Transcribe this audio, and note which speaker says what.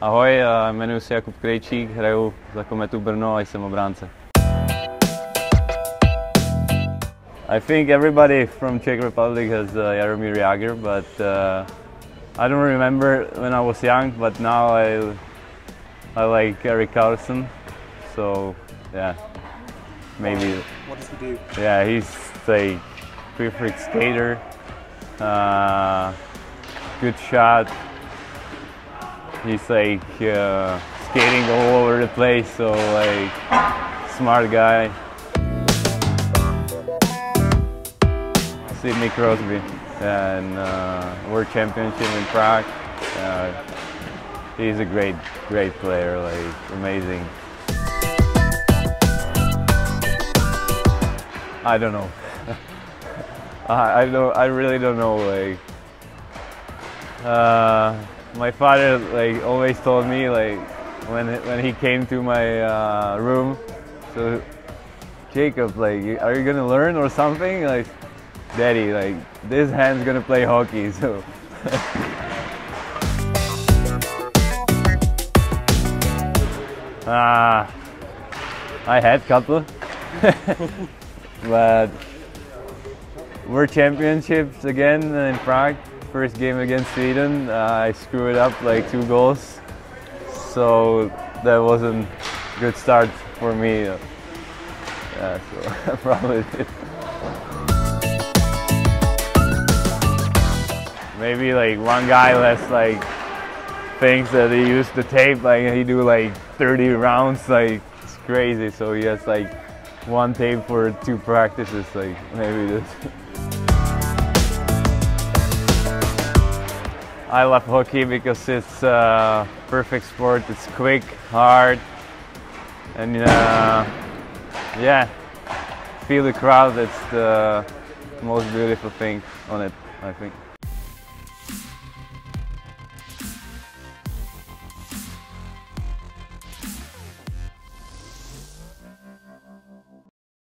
Speaker 1: Ahoj, eh, jmenuji se Jakub Krejčík, hraju za Kometu Brno a jsem obránce. I think everybody from Czech Republic has uh, Jaromír Jágr, but uh, I don't remember when I was young, but now I, I like Erik Karlsson, so yeah, maybe.
Speaker 2: What does he do?
Speaker 1: Yeah, he's a perfect skater, uh, good shot. He's like uh, skating all over the place, so like smart guy. Sidney Crosby and uh, World Championship in Prague. Uh, he's a great, great player, like amazing. I don't know. I, I don't. I really don't know. Like, uh, my father like always told me like when when he came to my uh, room, so Jakub, like, are you gonna learn or something? Like, Daddy, like, this hand's gonna play hockey, so. Ah, I had couple, but World Championships again in Prague. First game against Sweden, uh, I screwed it up like two goals, so that wasn't a good start for me. Yeah, so probably did. Maybe like one guy less like thinks that he used the tape, like he do like 30 rounds, like it's crazy. So he has like one tape for two practices, like maybe this. I love hockey because it's a perfect sport. It's quick, hard, and uh, yeah, feel the crowd. That's the most beautiful thing on it, I think.